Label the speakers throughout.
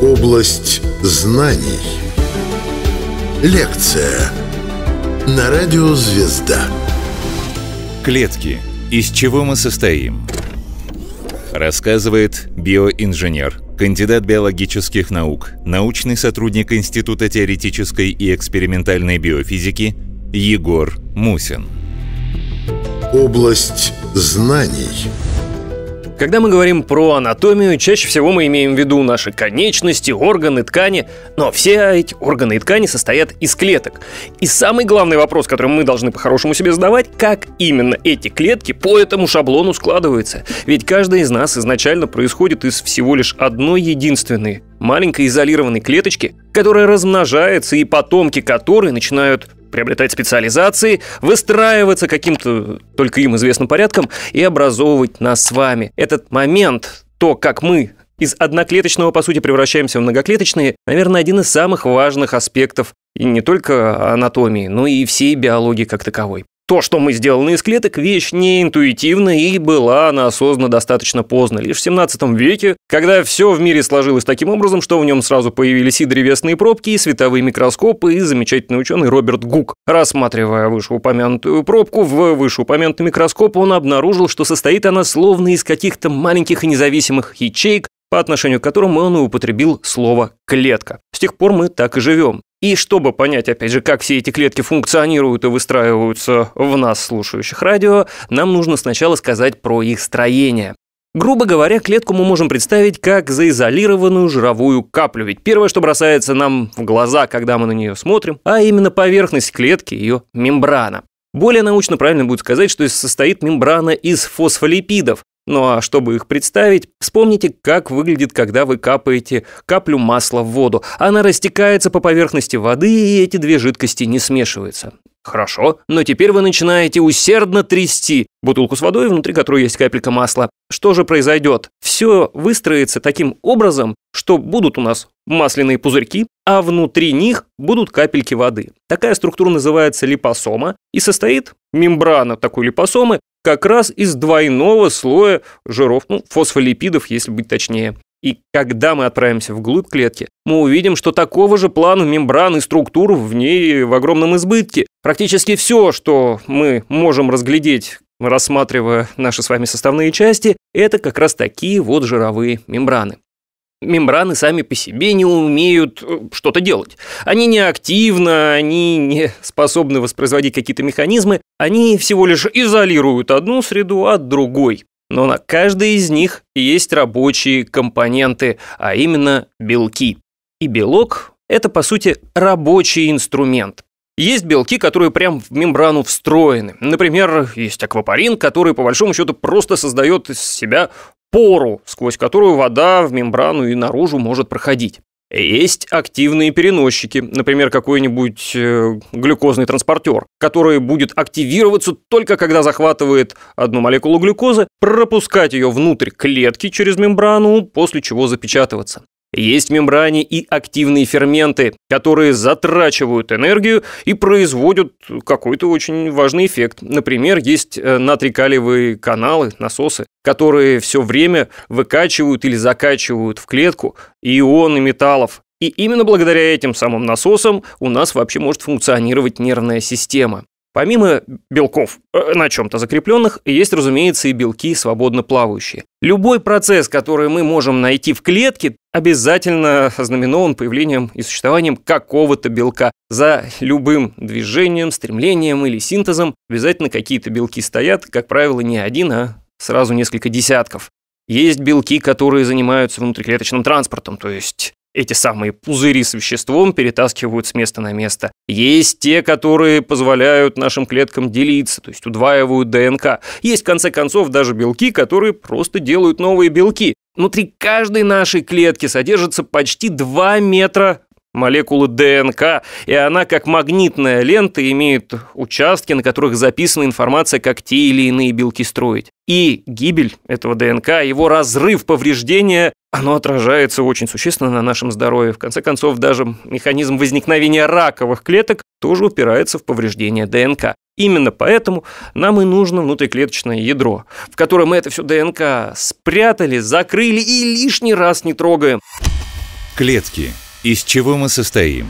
Speaker 1: Область знаний. Лекция на радио «Звезда».
Speaker 2: Клетки. Из чего мы состоим? Рассказывает биоинженер, кандидат биологических наук, научный сотрудник Института теоретической и экспериментальной биофизики Егор Мусин.
Speaker 1: Область знаний.
Speaker 3: Когда мы говорим про анатомию, чаще всего мы имеем в виду наши конечности, органы, ткани, но все эти органы и ткани состоят из клеток. И самый главный вопрос, который мы должны по-хорошему себе задавать, как именно эти клетки по этому шаблону складываются. Ведь каждая из нас изначально происходит из всего лишь одной единственной маленькой изолированной клеточки, которая размножается и потомки которой начинают приобретать специализации, выстраиваться каким-то только им известным порядком и образовывать нас с вами. Этот момент, то, как мы из одноклеточного, по сути, превращаемся в многоклеточные, наверное, один из самых важных аспектов и не только анатомии, но и всей биологии как таковой. То, что мы сделаны из клеток, вещь не интуитивная и была она осознана достаточно поздно, лишь в 17 веке, когда все в мире сложилось таким образом, что в нем сразу появились и древесные пробки, и световые микроскопы, и замечательный ученый Роберт Гук. Рассматривая вышеупомянутую пробку в вышеупомянутый микроскоп, он обнаружил, что состоит она словно из каких-то маленьких и независимых ячеек, по отношению к которым он и употребил слово «клетка». С тех пор мы так и живем. И чтобы понять, опять же, как все эти клетки функционируют и выстраиваются в нас, слушающих радио, нам нужно сначала сказать про их строение. Грубо говоря, клетку мы можем представить как заизолированную жировую каплю, ведь первое, что бросается нам в глаза, когда мы на нее смотрим, а именно поверхность клетки, ее мембрана. Более научно правильно будет сказать, что состоит мембрана из фосфолипидов, ну а чтобы их представить, вспомните, как выглядит, когда вы капаете каплю масла в воду. Она растекается по поверхности воды, и эти две жидкости не смешиваются. Хорошо, но теперь вы начинаете усердно трясти бутылку с водой, внутри которой есть капелька масла. Что же произойдет? Все выстроится таким образом, что будут у нас масляные пузырьки, а внутри них будут капельки воды. Такая структура называется липосома и состоит мембрана такой липосомы как раз из двойного слоя жиров, ну, фосфолипидов, если быть точнее. И когда мы отправимся вглубь клетки, мы увидим, что такого же плана мембран и структур в ней в огромном избытке. Практически все, что мы можем разглядеть, рассматривая наши с вами составные части, это как раз такие вот жировые мембраны мембраны сами по себе не умеют э, что-то делать. Они не активны, они не способны воспроизводить какие-то механизмы, они всего лишь изолируют одну среду от другой. Но на каждой из них есть рабочие компоненты, а именно белки. И белок – это, по сути, рабочий инструмент. Есть белки, которые прям в мембрану встроены. Например, есть аквапарин, который по большому счету просто создает из себя пору, сквозь которую вода в мембрану и наружу может проходить. Есть активные переносчики, например, какой-нибудь э, глюкозный транспортер, который будет активироваться только когда захватывает одну молекулу глюкозы, пропускать ее внутрь клетки через мембрану, после чего запечатываться. Есть в мембране и активные ферменты, которые затрачивают энергию и производят какой-то очень важный эффект. Например, есть э, натрикалиевые каналы, насосы, которые все время выкачивают или закачивают в клетку ионы металлов. И именно благодаря этим самым насосам у нас вообще может функционировать нервная система. Помимо белков, э, на чем-то закрепленных, есть, разумеется, и белки свободно плавающие. Любой процесс, который мы можем найти в клетке, обязательно ознаменован появлением и существованием какого-то белка. За любым движением, стремлением или синтезом обязательно какие-то белки стоят, как правило, не один, а сразу несколько десятков. Есть белки, которые занимаются внутриклеточным транспортом, то есть эти самые пузыри с веществом перетаскивают с места на место. Есть те, которые позволяют нашим клеткам делиться, то есть удваивают ДНК. Есть, в конце концов, даже белки, которые просто делают новые белки. Внутри каждой нашей клетки содержится почти 2 метра молекулы ДНК, и она, как магнитная лента, имеет участки, на которых записана информация, как те или иные белки строить. И гибель этого ДНК, его разрыв, повреждение, оно отражается очень существенно на нашем здоровье. В конце концов, даже механизм возникновения раковых клеток тоже упирается в повреждение ДНК. Именно поэтому нам и нужно внутриклеточное ядро, в котором мы это все ДНК спрятали, закрыли и лишний раз не трогаем.
Speaker 2: Клетки. Из чего мы состоим?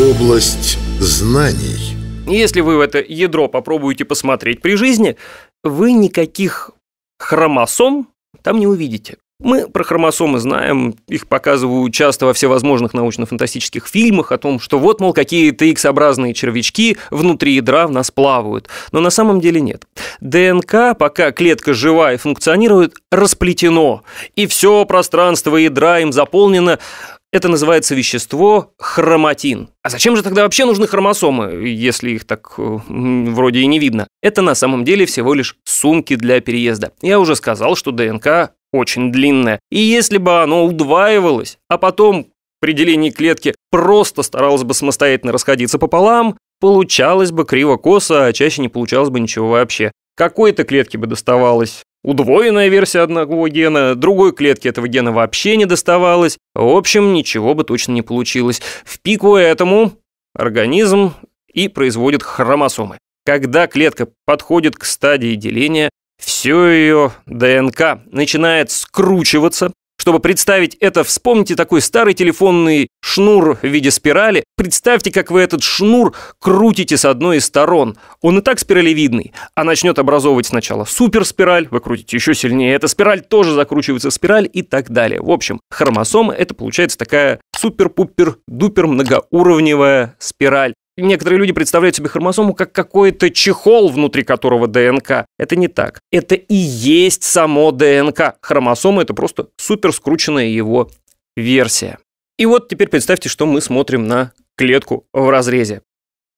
Speaker 1: Область знаний.
Speaker 3: Если вы в это ядро попробуете посмотреть при жизни, вы никаких хромосом там не увидите. Мы про хромосомы знаем, их показывают часто во всевозможных научно-фантастических фильмах о том, что вот, мол, какие-то X-образные червячки внутри ядра в нас плавают. Но на самом деле нет. ДНК, пока клетка жива и функционирует, расплетено, и все пространство ядра им заполнено это называется вещество хроматин. А зачем же тогда вообще нужны хромосомы, если их так э, вроде и не видно? Это на самом деле всего лишь сумки для переезда. Я уже сказал, что ДНК очень длинное. И если бы оно удваивалось, а потом при делении клетки просто старалось бы самостоятельно расходиться пополам, получалось бы криво-косо, а чаще не получалось бы ничего вообще. Какой-то клетке бы доставалось удвоенная версия одного гена, другой клетке этого гена вообще не доставалось. В общем, ничего бы точно не получилось. В пику этому организм и производит хромосомы. Когда клетка подходит к стадии деления, все ее ДНК начинает скручиваться. Чтобы представить это, вспомните такой старый телефонный шнур в виде спирали. Представьте, как вы этот шнур крутите с одной из сторон. Он и так спиралевидный, а начнет образовывать сначала суперспираль, вы крутите еще сильнее, эта спираль тоже закручивается в спираль и так далее. В общем, хромосома это получается такая супер-пупер-дупер многоуровневая спираль. Некоторые люди представляют себе хромосому как какой-то чехол, внутри которого ДНК. Это не так. Это и есть само ДНК. Хромосома – это просто супер скрученная его версия. И вот теперь представьте, что мы смотрим на клетку в разрезе.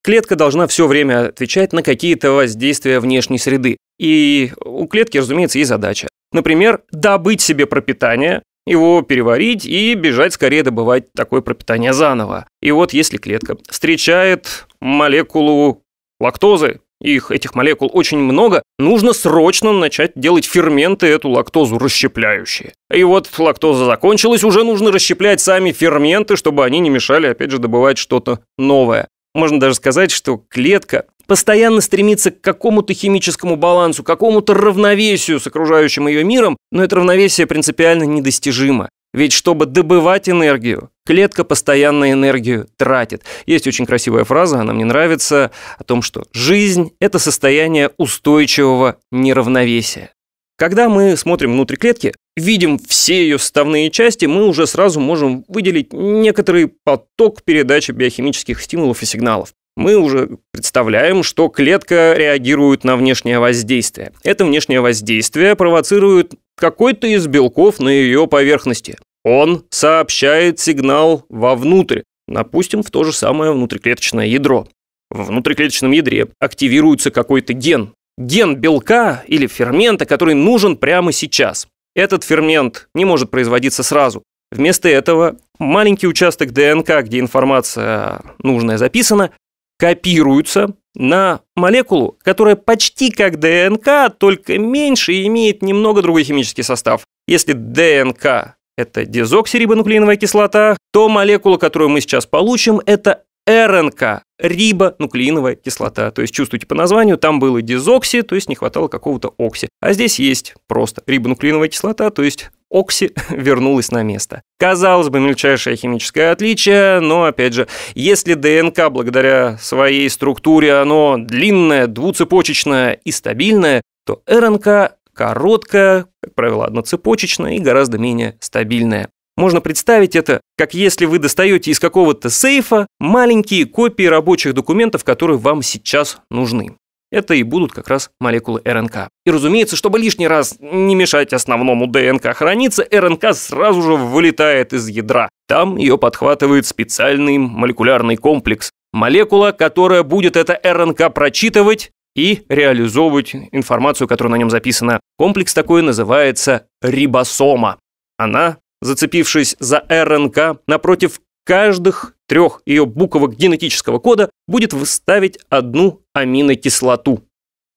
Speaker 3: Клетка должна все время отвечать на какие-то воздействия внешней среды. И у клетки, разумеется, есть задача. Например, добыть себе пропитание, его переварить и бежать скорее добывать такое пропитание заново. И вот если клетка встречает молекулу лактозы, их, этих молекул очень много, нужно срочно начать делать ферменты эту лактозу расщепляющие. И вот лактоза закончилась, уже нужно расщеплять сами ферменты, чтобы они не мешали, опять же, добывать что-то новое. Можно даже сказать, что клетка постоянно стремится к какому-то химическому балансу, к какому-то равновесию с окружающим ее миром, но это равновесие принципиально недостижимо. Ведь чтобы добывать энергию, клетка постоянно энергию тратит. Есть очень красивая фраза, она мне нравится, о том, что жизнь – это состояние устойчивого неравновесия. Когда мы смотрим внутрь клетки, видим все ее составные части, мы уже сразу можем выделить некоторый поток передачи биохимических стимулов и сигналов мы уже представляем, что клетка реагирует на внешнее воздействие. Это внешнее воздействие провоцирует какой-то из белков на ее поверхности. Он сообщает сигнал вовнутрь, допустим, в то же самое внутриклеточное ядро. В внутриклеточном ядре активируется какой-то ген. Ген белка или фермента, который нужен прямо сейчас. Этот фермент не может производиться сразу. Вместо этого маленький участок ДНК, где информация нужная записана, копируются на молекулу, которая почти как ДНК, только меньше и имеет немного другой химический состав. Если ДНК – это дезоксирибонуклеиновая кислота, то молекула, которую мы сейчас получим, это РНК – рибонуклеиновая кислота. То есть, чувствуете по названию, там было дезокси, то есть не хватало какого-то окси. А здесь есть просто рибонуклеиновая кислота, то есть окси вернулась на место. Казалось бы, мельчайшее химическое отличие, но, опять же, если ДНК благодаря своей структуре оно длинное, двуцепочечное и стабильное, то РНК короткая, как правило, одноцепочечная и гораздо менее стабильная. Можно представить это, как если вы достаете из какого-то сейфа маленькие копии рабочих документов, которые вам сейчас нужны. Это и будут как раз молекулы РНК. И разумеется, чтобы лишний раз не мешать основному ДНК храниться, РНК сразу же вылетает из ядра. Там ее подхватывает специальный молекулярный комплекс. Молекула, которая будет это РНК прочитывать и реализовывать информацию, которая на нем записана. Комплекс такой называется рибосома. Она зацепившись за РНК, напротив каждых трех ее буквок генетического кода будет выставить одну аминокислоту.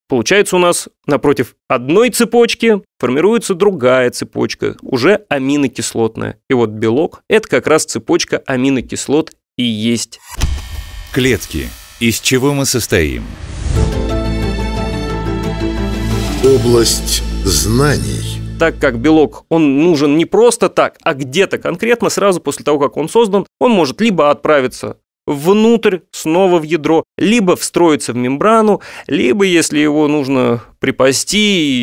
Speaker 3: Получается у нас напротив одной цепочки формируется другая цепочка, уже аминокислотная. И вот белок – это как раз цепочка аминокислот и есть.
Speaker 2: Клетки. Из чего мы состоим?
Speaker 1: Область знаний.
Speaker 3: Так как белок, он нужен не просто так, а где-то конкретно, сразу после того, как он создан, он может либо отправиться внутрь, снова в ядро, либо встроиться в мембрану, либо, если его нужно припасти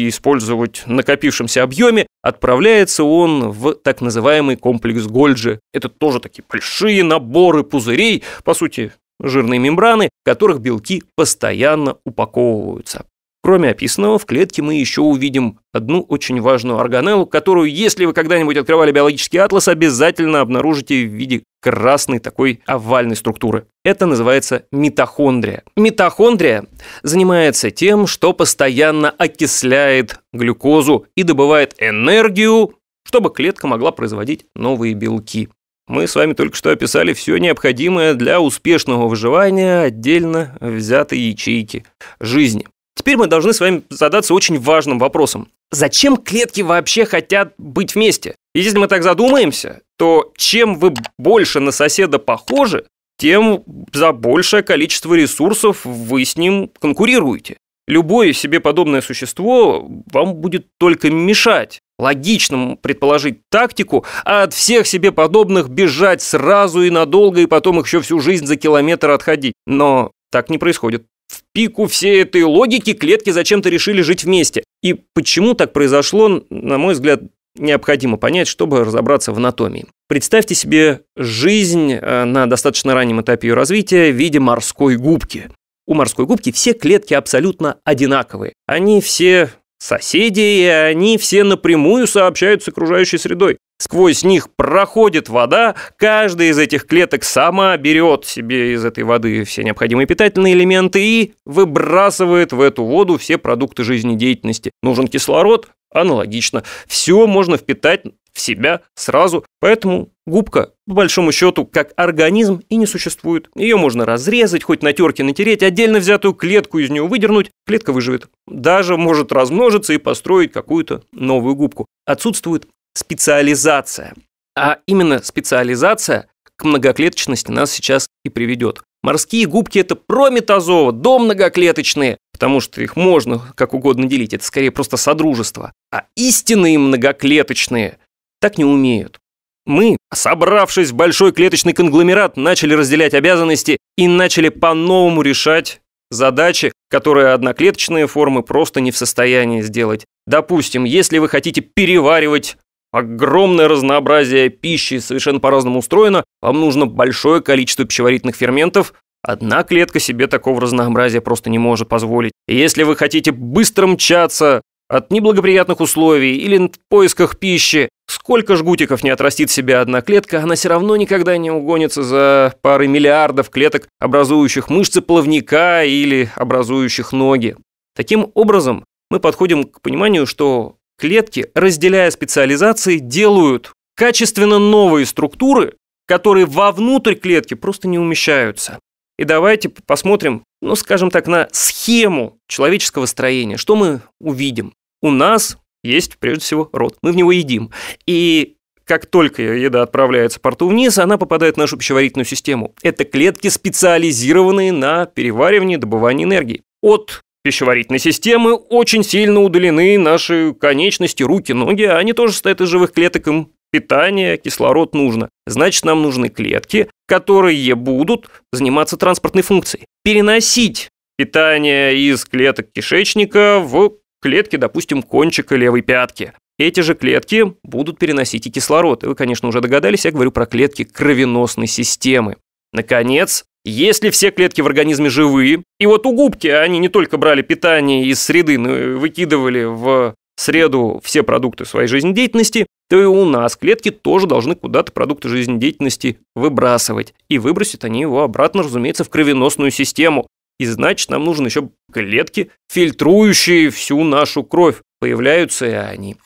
Speaker 3: и использовать в накопившемся объеме, отправляется он в так называемый комплекс Гольджи. Это тоже такие большие наборы пузырей, по сути, жирные мембраны, в которых белки постоянно упаковываются. Кроме описанного, в клетке мы еще увидим одну очень важную органеллу, которую, если вы когда-нибудь открывали биологический атлас, обязательно обнаружите в виде красной такой овальной структуры. Это называется митохондрия. Митохондрия занимается тем, что постоянно окисляет глюкозу и добывает энергию, чтобы клетка могла производить новые белки. Мы с вами только что описали все необходимое для успешного выживания отдельно взятой ячейки жизни. Теперь мы должны с вами задаться очень важным вопросом. Зачем клетки вообще хотят быть вместе? И если мы так задумаемся, то чем вы больше на соседа похожи, тем за большее количество ресурсов вы с ним конкурируете. Любое себе подобное существо вам будет только мешать. Логично предположить тактику, а от всех себе подобных бежать сразу и надолго, и потом еще всю жизнь за километр отходить. Но так не происходит. В пику всей этой логики клетки зачем-то решили жить вместе. И почему так произошло, на мой взгляд, необходимо понять, чтобы разобраться в анатомии. Представьте себе жизнь э, на достаточно раннем этапе ее развития в виде морской губки. У морской губки все клетки абсолютно одинаковые. Они все соседи, и они все напрямую сообщают с окружающей средой. Сквозь них проходит вода, каждая из этих клеток сама берет себе из этой воды все необходимые питательные элементы и выбрасывает в эту воду все продукты жизнедеятельности. Нужен кислород? Аналогично. Все можно впитать в себя сразу. Поэтому губка, по большому счету, как организм и не существует. Ее можно разрезать, хоть на терке натереть, отдельно взятую клетку из нее выдернуть, клетка выживет. Даже может размножиться и построить какую-то новую губку. Отсутствует специализация. А именно специализация к многоклеточности нас сейчас и приведет. Морские губки – это прометазоа, до многоклеточные, потому что их можно как угодно делить, это скорее просто содружество. А истинные многоклеточные так не умеют. Мы, собравшись в большой клеточный конгломерат, начали разделять обязанности и начали по-новому решать задачи, которые одноклеточные формы просто не в состоянии сделать. Допустим, если вы хотите переваривать огромное разнообразие пищи, совершенно по-разному устроено, вам нужно большое количество пищеварительных ферментов, Одна клетка себе такого разнообразия просто не может позволить. И если вы хотите быстро мчаться от неблагоприятных условий или в поисках пищи, сколько жгутиков не отрастит себе одна клетка, она все равно никогда не угонится за парой миллиардов клеток, образующих мышцы плавника или образующих ноги. Таким образом, мы подходим к пониманию, что клетки, разделяя специализации, делают качественно новые структуры, которые вовнутрь клетки просто не умещаются. И давайте посмотрим, ну, скажем так, на схему человеческого строения. Что мы увидим? У нас есть, прежде всего, рот. Мы в него едим. И как только еда отправляется по рту вниз, она попадает в нашу пищеварительную систему. Это клетки, специализированные на переваривании добывании энергии. От пищеварительной системы очень сильно удалены наши конечности, руки, ноги. Они тоже состоят из живых клеток, им питание, кислород нужно. Значит, нам нужны клетки, которые будут заниматься транспортной функцией. Переносить питание из клеток кишечника в клетки, допустим, кончика левой пятки. Эти же клетки будут переносить и кислород. И вы, конечно, уже догадались, я говорю про клетки кровеносной системы. Наконец, если все клетки в организме живые, и вот у губки они не только брали питание из среды, но и выкидывали в среду все продукты своей жизнедеятельности, то и у нас клетки тоже должны куда-то продукты жизнедеятельности выбрасывать. И выбросят они его обратно, разумеется, в кровеносную систему. И значит, нам нужны еще клетки, фильтрующие всю нашу кровь. Появляются и они.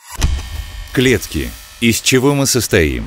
Speaker 2: Клетки. Из чего мы состоим?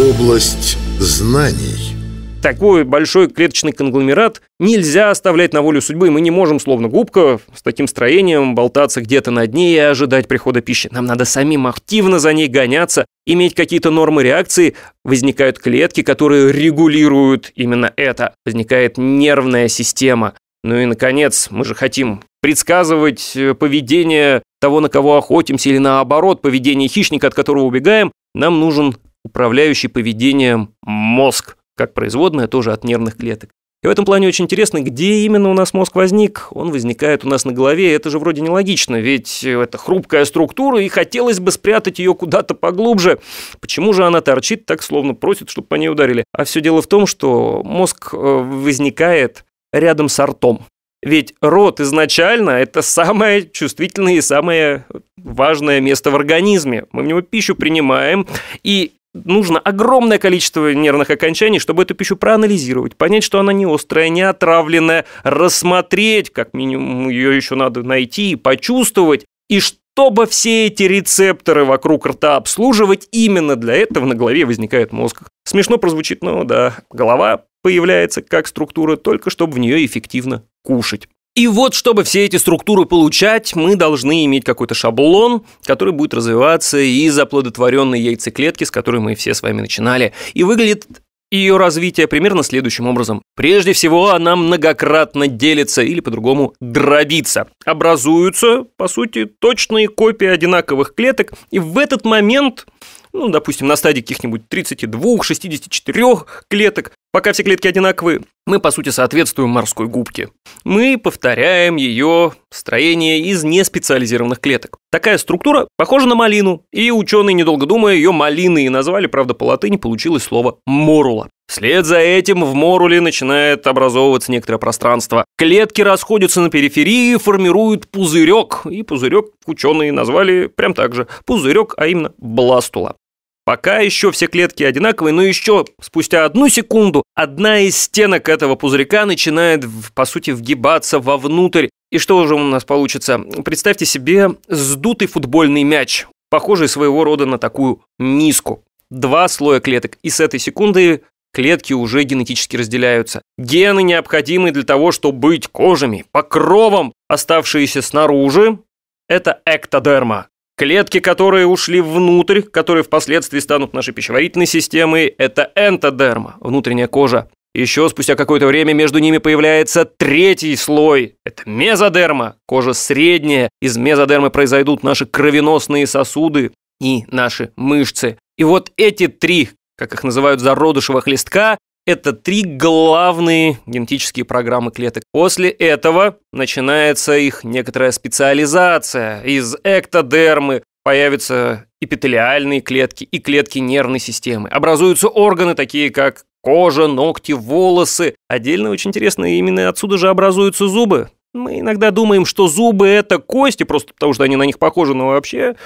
Speaker 1: Область знаний.
Speaker 3: Такой большой клеточный конгломерат нельзя оставлять на волю судьбы. Мы не можем, словно губка, с таким строением болтаться где-то на дне и ожидать прихода пищи. Нам надо самим активно за ней гоняться, иметь какие-то нормы реакции. Возникают клетки, которые регулируют именно это. Возникает нервная система. Ну и, наконец, мы же хотим предсказывать э, поведение того, на кого охотимся, или наоборот, поведение хищника, от которого убегаем. Нам нужен управляющий поведением мозг, как производная тоже от нервных клеток. И в этом плане очень интересно, где именно у нас мозг возник. Он возникает у нас на голове, это же вроде нелогично, ведь это хрупкая структура, и хотелось бы спрятать ее куда-то поглубже. Почему же она торчит так, словно просит, чтобы по ней ударили? А все дело в том, что мозг э, возникает рядом с ртом. Ведь рот изначально это самое чувствительное и самое важное место в организме. Мы в него пищу принимаем, и нужно огромное количество нервных окончаний, чтобы эту пищу проанализировать, понять, что она не острая, не отравленная, рассмотреть, как минимум ее еще надо найти и почувствовать, и чтобы все эти рецепторы вокруг рта обслуживать, именно для этого на голове возникает мозг. Смешно прозвучит, но да, голова появляется как структура, только чтобы в нее эффективно кушать. И вот, чтобы все эти структуры получать, мы должны иметь какой-то шаблон, который будет развиваться из оплодотворенной яйцеклетки, с которой мы все с вами начинали. И выглядит ее развитие примерно следующим образом. Прежде всего, она многократно делится или по-другому дробится. Образуются, по сути, точные копии одинаковых клеток, и в этот момент ну, допустим, на стадии каких-нибудь 32, 64 клеток, пока все клетки одинаковые, мы, по сути, соответствуем морской губке. Мы повторяем ее строение из неспециализированных клеток. Такая структура похожа на малину, и ученые, недолго думая, ее малиной назвали, правда, по латыни получилось слово «морула». Вслед за этим в моруле начинает образовываться некоторое пространство. Клетки расходятся на периферии и формируют пузырек. И пузырек ученые назвали прям так же. Пузырек, а именно бластула. Пока еще все клетки одинаковые, но еще спустя одну секунду одна из стенок этого пузырька начинает, по сути, вгибаться вовнутрь. И что уже у нас получится? Представьте себе сдутый футбольный мяч, похожий своего рода на такую миску. Два слоя клеток. И с этой секунды клетки уже генетически разделяются. Гены, необходимые для того, чтобы быть кожами, покровом, оставшиеся снаружи, это эктодерма. Клетки, которые ушли внутрь, которые впоследствии станут нашей пищеварительной системой, это энтодерма, внутренняя кожа. Еще спустя какое-то время между ними появляется третий слой. Это мезодерма, кожа средняя. Из мезодермы произойдут наши кровеносные сосуды и наши мышцы. И вот эти три, как их называют, зародышевых листка, это три главные генетические программы клеток. После этого начинается их некоторая специализация. Из эктодермы появятся эпителиальные клетки и клетки нервной системы. Образуются органы, такие как кожа, ногти, волосы. Отдельно очень интересно, именно отсюда же образуются зубы. Мы иногда думаем, что зубы – это кости, просто потому что они на них похожи, но вообще,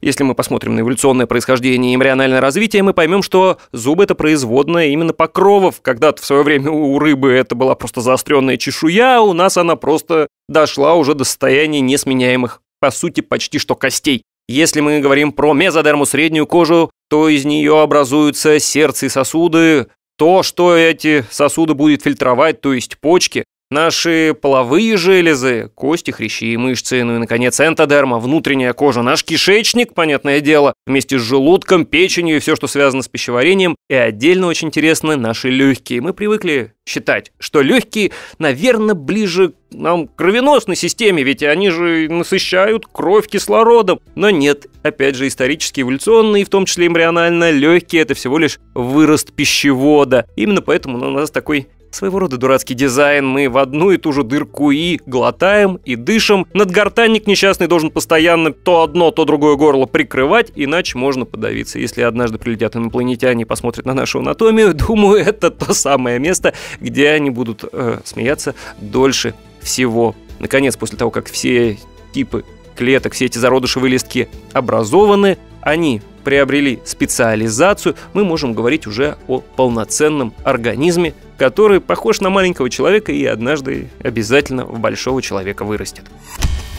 Speaker 3: если мы посмотрим на эволюционное происхождение и эмбриональное развитие, мы поймем, что зубы – это производная именно покровов. Когда-то в свое время у рыбы это была просто заостренная чешуя, у нас она просто дошла уже до состояния несменяемых, по сути, почти что костей. Если мы говорим про мезодерму среднюю кожу, то из нее образуются сердце и сосуды, то, что эти сосуды будет фильтровать, то есть почки, Наши половые железы, кости, хрящи и мышцы, ну и, наконец, энтодерма, внутренняя кожа, наш кишечник, понятное дело, вместе с желудком, печенью и все, что связано с пищеварением. И отдельно очень интересно наши легкие. Мы привыкли считать, что легкие, наверное, ближе нам к кровеносной системе, ведь они же насыщают кровь кислородом. Но нет, опять же, исторически эволюционные, в том числе эмбрионально, легкие – это всего лишь вырост пищевода. Именно поэтому у нас такой Своего рода дурацкий дизайн, мы в одну и ту же дырку и глотаем, и дышим. Надгортанник несчастный должен постоянно то одно, то другое горло прикрывать, иначе можно подавиться. Если однажды прилетят инопланетяне и посмотрят на нашу анатомию, думаю, это то самое место, где они будут э, смеяться дольше всего. Наконец, после того, как все типы клеток, все эти зародышевые листки образованы, они приобрели специализацию, мы можем говорить уже о полноценном организме, который похож на маленького человека и однажды обязательно в большого человека вырастет.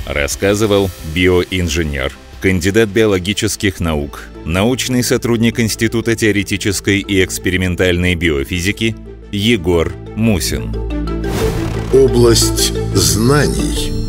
Speaker 2: Рассказывал биоинженер, кандидат биологических наук, научный сотрудник Института теоретической и экспериментальной биофизики Егор Мусин.
Speaker 1: Область знаний.